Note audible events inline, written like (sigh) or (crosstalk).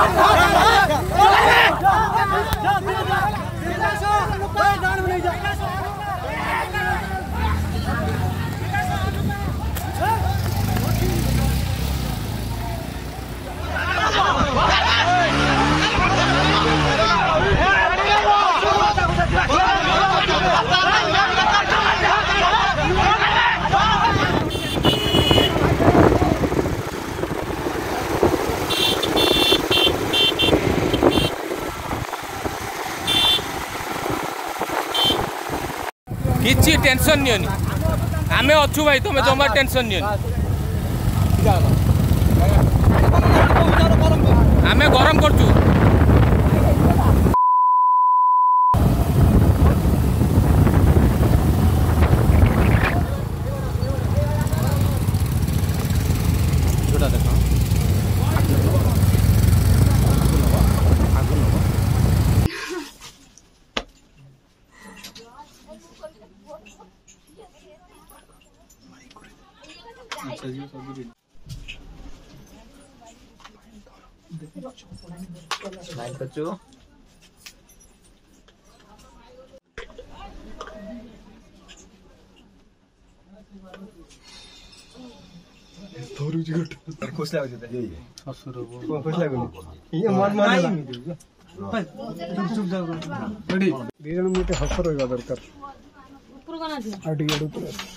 Oh, (laughs) no! କିଛି tension ନିଅନି ଆମେ ଅଛୁ ଭାଇ ତୁମେ ଜମା ଟେନସନ୍ ନିଅନି ଆମେ ଗରମ କରୁଛୁ ଦେଖ अच्छा जी सब जी नाइन बच्चों थोड़ी जगह खुश लगे थे ये ये असुर वो खुश लगे ये मन मन चुप चुप जाओ रेडी दीजन मोटे हसर होगा दरकार ऊपर गाना दे अड़ी अड़ी